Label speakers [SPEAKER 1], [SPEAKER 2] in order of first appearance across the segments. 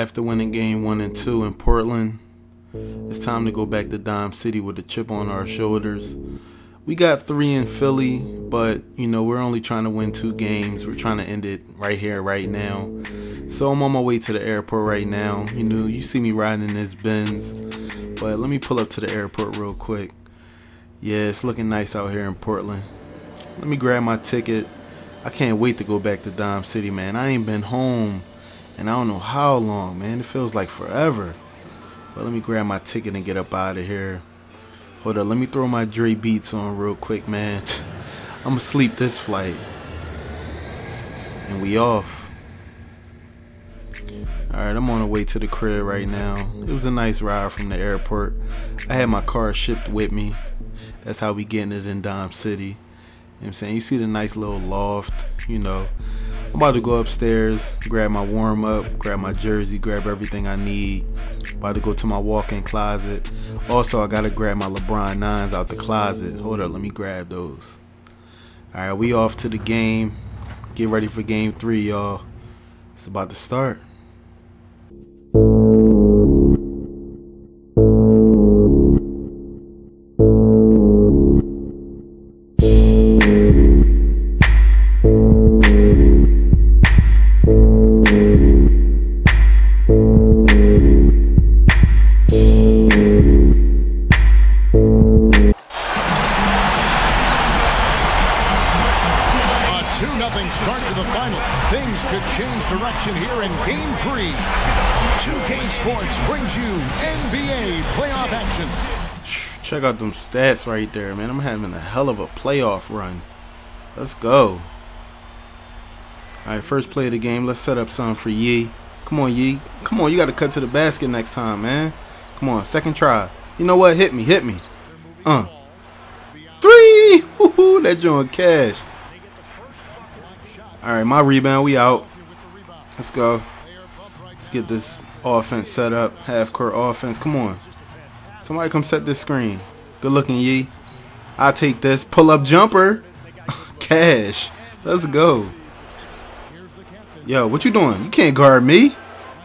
[SPEAKER 1] After winning game one and two in Portland, it's time to go back to Dime City with a chip on our shoulders. We got three in Philly, but you know, we're only trying to win two games. We're trying to end it right here, right now. So I'm on my way to the airport right now. You know, you see me riding in this Benz, but let me pull up to the airport real quick. Yeah, it's looking nice out here in Portland. Let me grab my ticket. I can't wait to go back to Dime City, man. I ain't been home and I don't know how long, man. It feels like forever. But let me grab my ticket and get up out of here. Hold up, let me throw my Dre beats on real quick, man. I'm gonna sleep this flight. And we off. Alright, I'm on the way to the crib right now. It was a nice ride from the airport. I had my car shipped with me. That's how we getting it in Dom City. You know I'm saying? You see the nice little loft, you know. I'm about to go upstairs, grab my warm up, grab my jersey, grab everything I need. About to go to my walk-in closet. Also, I gotta grab my LeBron 9s out the closet. Hold up, let me grab those. Alright, we off to the game. Get ready for game three, y'all. It's about to start.
[SPEAKER 2] Direction here in Game 3. 2K Sports brings you NBA playoff action.
[SPEAKER 1] Check out them stats right there, man. I'm having a hell of a playoff run. Let's go. Alright, first play of the game. Let's set up something for Yee. Come on, Yee. Come on, you got to cut to the basket next time, man. Come on, second try. You know what? Hit me, hit me. Uh. Three! Woohoo, that joint cash. Alright, my rebound. We out. Let's go. Let's get this offense set up. Half court offense. Come on. Somebody come set this screen. Good looking, Yee. i take this. Pull up jumper. Cash. Let's go. Yo, what you doing? You can't guard me.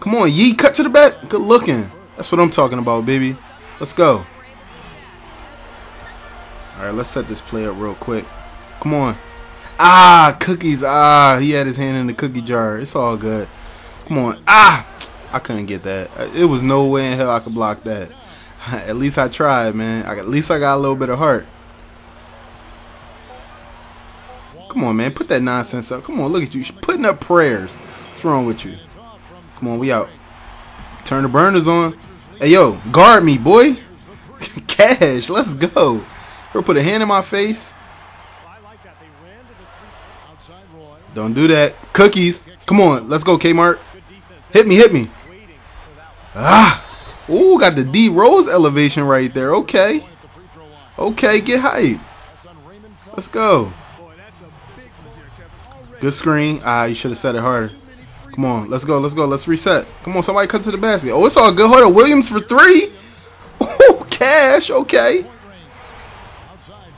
[SPEAKER 1] Come on, Yee. Cut to the back. Good looking. That's what I'm talking about, baby. Let's go. All right, let's set this play up real quick. Come on. Ah, cookies. Ah, he had his hand in the cookie jar. It's all good. Come on. Ah, I couldn't get that. It was no way in hell I could block that. At least I tried, man. At least I got a little bit of heart. Come on, man. Put that nonsense up. Come on, look at you. You're putting up prayers. What's wrong with you? Come on, we out. Turn the burners on. Hey, yo, guard me, boy. Cash, let's go. Or put a hand in my face. Don't do that. Cookies. Come on. Let's go, Kmart. Hit me, hit me. Ah. Ooh, got the D Rose elevation right there. Okay. Okay, get hype. Let's go. Good screen. Ah, you should have set it harder. Come on. Let's go. Let's go. Let's reset. Come on. Somebody cut to the basket. Oh, it's all good. Hold on. Williams for three. Ooh, cash. Okay.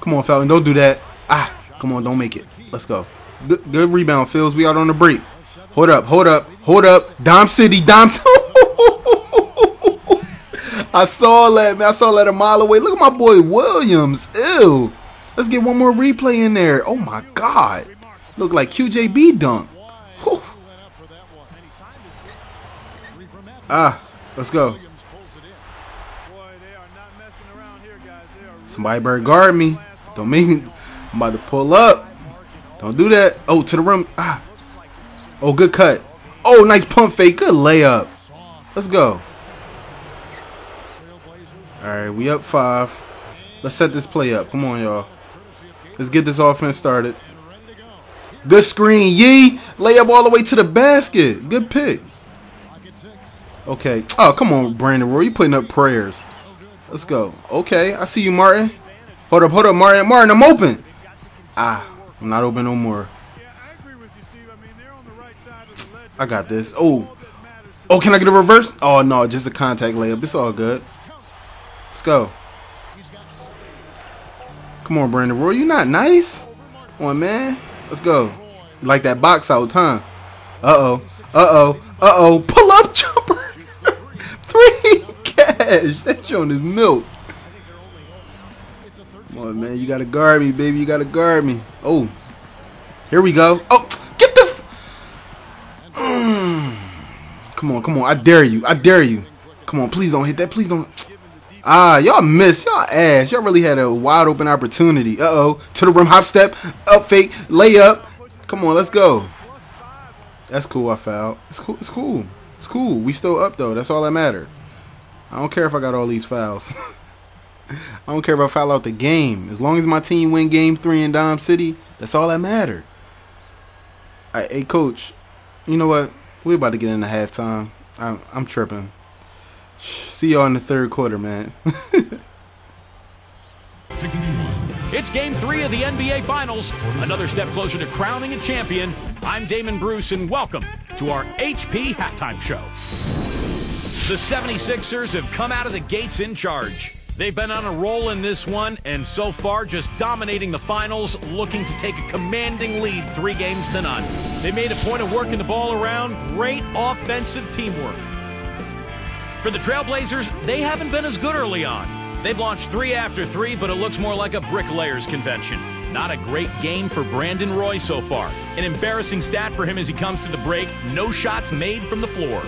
[SPEAKER 1] Come on, Felton. Don't do that. Ah. Come on. Don't make it. Let's go. Good, rebound, Phils. We out on the break. Hold up, hold up, hold up. Dom City, Dime I saw that, man. I saw that a mile away. Look at my boy Williams. Ew. Let's get one more replay in there. Oh, my God. Look like QJB dunk. Ah, let's go. Somebody better guard me. Don't make me. I'm about to pull up. Don't do that. Oh, to the rim. Ah. Oh, good cut. Oh, nice pump fake. Good layup. Let's go. All right, we up five. Let's set this play up. Come on, y'all. Let's get this offense started. Good screen, Yee. Layup all the way to the basket. Good pick. Okay. Oh, come on, Brandon Roy. You putting up prayers. Let's go. Okay, I see you, Martin. Hold up, hold up, Martin. Martin, I'm open. Ah. I'm not open no more. I got this. Oh. Oh, can I get a reverse? Oh, no, just a contact layup. It's all good. Let's go. Come on, Brandon Roy. You not nice? Come on, man. Let's go. like that box out, huh? Uh-oh. Uh-oh. Uh-oh. Pull up jumper. Three cash. That joint is milk. Come on, man. You gotta guard me, baby. You gotta guard me. Oh. Here we go. Oh, get the. Mm. Come on, come on. I dare you. I dare you. Come on, please don't hit that. Please don't. Ah, y'all missed. Y'all ass. Y'all really had a wide open opportunity. Uh oh. To the rim, hop step, up fake, layup. Come on, let's go. That's cool. I fouled. It's cool. It's cool. It's cool. We still up though. That's all that matter. I don't care if I got all these fouls. I don't care if I foul out the game. As long as my team win game three in Dom City, that's all that matter. Right, hey, coach, you know what? We're about to get into halftime. I'm, I'm tripping. See y'all in the third quarter, man.
[SPEAKER 3] it's game three of the NBA Finals. Another step closer to crowning a champion. I'm Damon Bruce, and welcome to our HP halftime show. The 76ers have come out of the gates in charge. They've been on a roll in this one, and so far just dominating the finals, looking to take a commanding lead three games to none. They made a point of working the ball around. Great offensive teamwork. For the Trailblazers, they haven't been as good early on. They've launched three after three, but it looks more like a bricklayers convention. Not a great game for Brandon Roy so far. An embarrassing stat for him as he comes to the break. No shots made from the floor.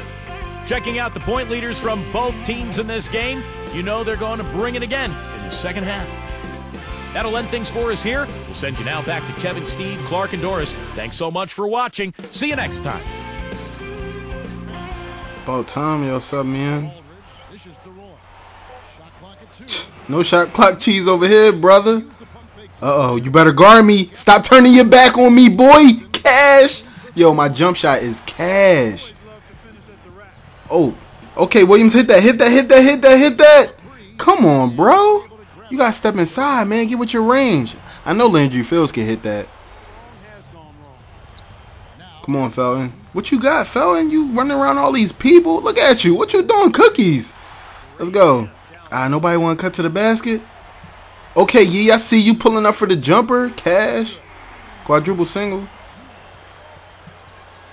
[SPEAKER 3] Checking out the point leaders from both teams in this game, you know they're going to bring it again in the second half. That'll end things for us here. We'll send you now back to Kevin, Steve, Clark, and Doris. Thanks so much for watching. See you next time.
[SPEAKER 1] About time sub me in. No shot clock cheese over here, brother. Uh-oh, you better guard me. Stop turning your back on me, boy. Cash. Yo, my jump shot is cash. Oh, okay, Williams, hit that, hit that, hit that, hit that, hit that. Come on, bro. You got to step inside, man. Get with your range. I know Landry Fields can hit that. Come on, Felton. What you got, Felton? You running around all these people? Look at you. What you doing? Cookies. Let's go. Ah, nobody want to cut to the basket? Okay, yeah, I see you pulling up for the jumper. Cash. Quadruple single.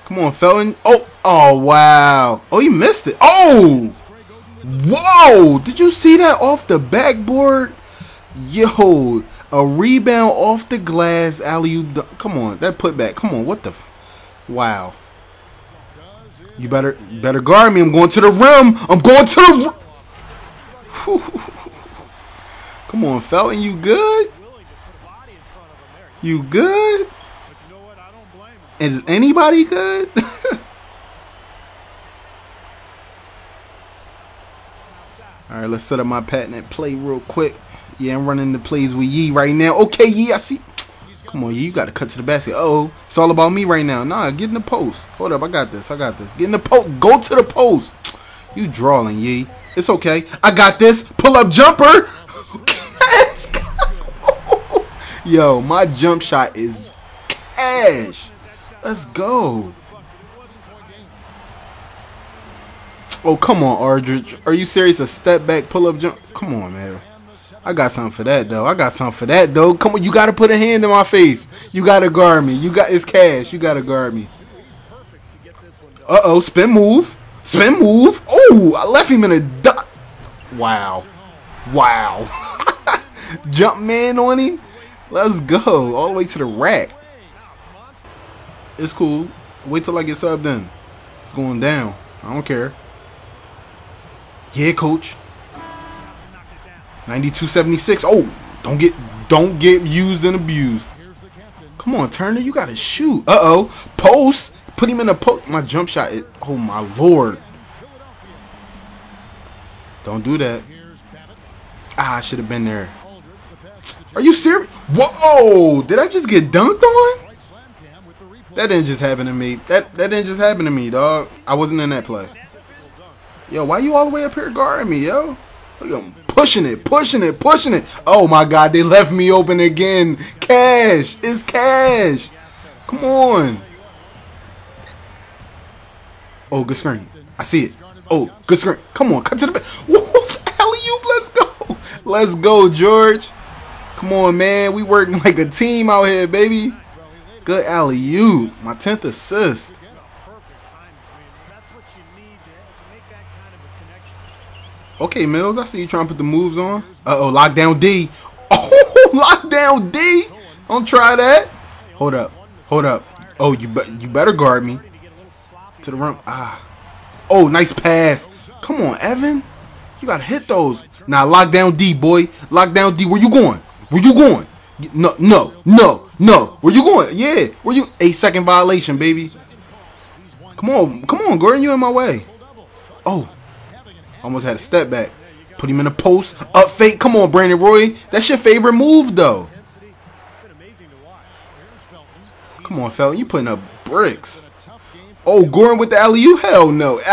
[SPEAKER 1] Come on, Felton. Oh, oh, wow. Oh, he missed it. Oh! Whoa! Did you see that off the backboard? Yo, a rebound off the glass, alley oop. Come on, that putback. Come on, what the? wow. You better better guard me. I'm going to the rim. I'm going to the. Come on, Felton, you good? You good? Is anybody good? All right, let's set up my patent play real quick. Yeah, I'm running the plays with Yee right now. Okay, Yee, I see. Come on, Yee, you got to cut to the basket. Uh oh, it's all about me right now. Nah, get in the post. Hold up, I got this. I got this. Get in the post. Go to the post. You drawing, Yee. It's okay. I got this. Pull up jumper. Yo, my jump shot is cash. Let's go. Oh, come on, Aldridge. Are you serious? A step back, pull up, jump? Come on, man. I got something for that, though. I got something for that, though. Come on, you got to put a hand in my face. You got to guard me. You got It's cash. You got to guard me. Uh-oh, spin move. Spin move. Oh, I left him in a duck. Wow. Wow. Jump man on him. Let's go. All the way to the rack. It's cool. Wait till I get subbed in. It's going down. I don't care. Yeah, coach. 9276. Oh, don't get don't get used and abused. Come on, Turner. You got to shoot. Uh-oh. Post. Put him in a post. My jump shot. It, oh, my Lord. Don't do that. Ah, I should have been there. Are you serious? Whoa! Did I just get dunked on? That didn't just happen to me. That that didn't just happen to me, dog. I wasn't in that play. Yo, why you all the way up here guarding me, yo? Look at him pushing it, pushing it, pushing it. Oh my God, they left me open again. Cash, it's cash. Come on. Oh, good screen. I see it. Oh, good screen. Come on, cut to the back. Alley oop, let's go. Let's go, George. Come on, man. We working like a team out here, baby. Good alley oop. My 10th assist. Okay, Mills, I see you trying to put the moves on. Uh-oh, lockdown D. Oh, lockdown D. Don't try that. Hold up. Hold up. Oh, you be you better guard me. To the rim. Ah. Oh, nice pass. Come on, Evan. You got to hit those. Now, lockdown D, boy. Lockdown D. Where you going? Where you going? No, no, no, no. Where you going? Yeah. Where you? Eight second violation, baby. Come on. Come on, Gordon. You in my way. Oh. Almost had a step back. Put him in a post. Up fake. Come on, Brandon Roy. That's your favorite move, though. Come on, Felton. You putting up bricks. Oh, Gordon with the alley -oop? Hell no.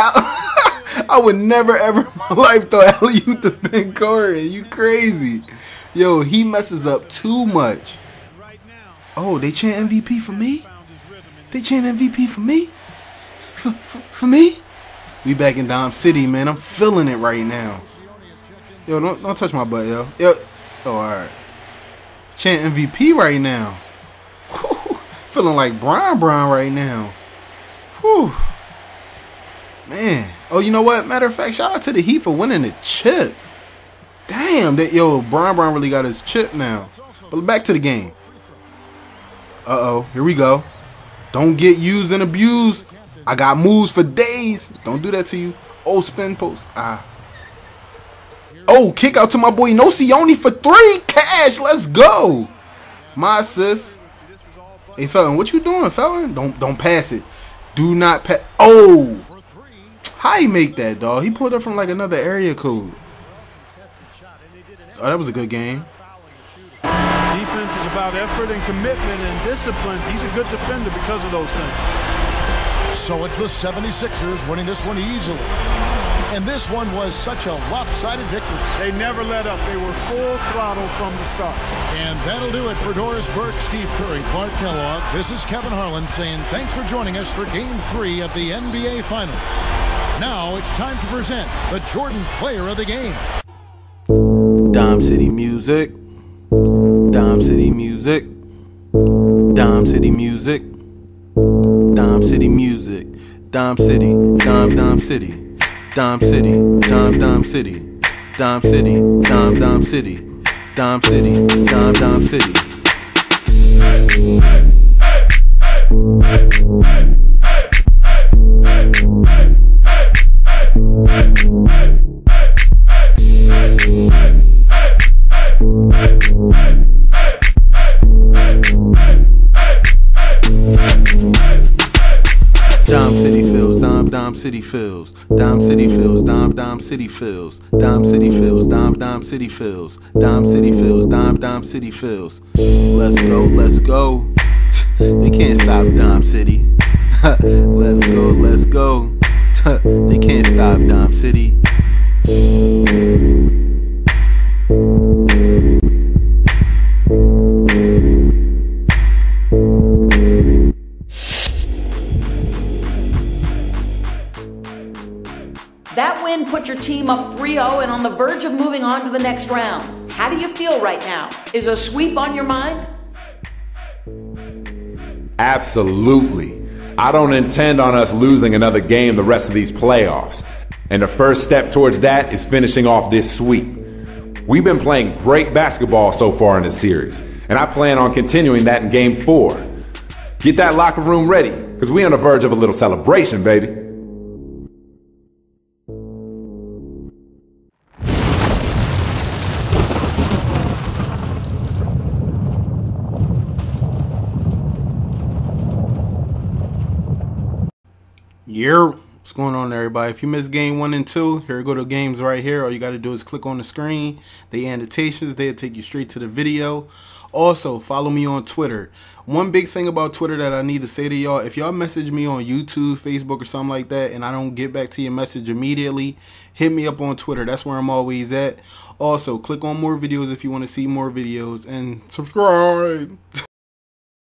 [SPEAKER 1] I would never ever in my life throw alley oop to Ben Gordon. You crazy. Yo, he messes up too much. Oh, they chant MVP for me? They chant MVP for me? For, for, for me? We back in Dom City, man. I'm feeling it right now. Yo, don't don't touch my butt, yo. Yo, oh, all right. Chant MVP right now. Whew. Feeling like Brian Brown right now. Whew. Man. Oh, you know what? Matter of fact, shout out to the Heat for winning the chip. Damn, that yo, Brian Brown really got his chip now. But back to the game. Uh oh, here we go. Don't get used and abused. I got moves for days. Don't do that to you. Oh, spin post. Ah. Oh, kick out to my boy Nocioni for three. Cash. Let's go. My assist. Hey, Felton, what you doing, Felton? Don't don't pass it. Do not pass. Oh. How he make that, dog? He pulled up from like another area code. Oh, that was a good game.
[SPEAKER 4] Defense is about effort and commitment and discipline. He's a good defender because of those things.
[SPEAKER 2] So it's the 76ers winning this one easily. And this one was such a lopsided victory.
[SPEAKER 4] They never let up. They were full throttle from the start.
[SPEAKER 2] And that'll do it for Doris Burke, Steve Kerr, Clark Kellogg. This is Kevin Harlan saying thanks for joining us for Game 3 of the NBA Finals. Now it's time to present the Jordan Player of the Game.
[SPEAKER 1] Dime City Music. Dime City Music. Dime City Music. Dime City Music. Dom City. Dom Dom City. Dom City. Dom Dom City. Dom City. Dom Dom City. Dime City. Dime Dime City. Dime feels, Dime City feels, Dime Dime City feels, Dime City feels, Dime Dime City feels, Dime City feels, Dime Dime City feels. Let's go, let's go. They can't stop Dime City. let's go, let's go. they can't stop Dime City.
[SPEAKER 5] Team up 3 0 and on the verge of moving on to the next round. How do you feel right now? Is a sweep on your mind?
[SPEAKER 6] Absolutely. I don't intend on us losing another game the rest of these playoffs. And the first step towards that is finishing off this sweep. We've been playing great basketball so far in this series, and I plan on continuing that in game four. Get that locker room ready, because we're on the verge of a little celebration, baby.
[SPEAKER 1] Yeah, what's going on, everybody? If you missed game one and two, here go to games right here. All you got to do is click on the screen, the annotations, they'll take you straight to the video. Also, follow me on Twitter. One big thing about Twitter that I need to say to y'all if y'all message me on YouTube, Facebook, or something like that, and I don't get back to your message immediately, hit me up on Twitter. That's where I'm always at. Also, click on more videos if you want to see more videos and subscribe.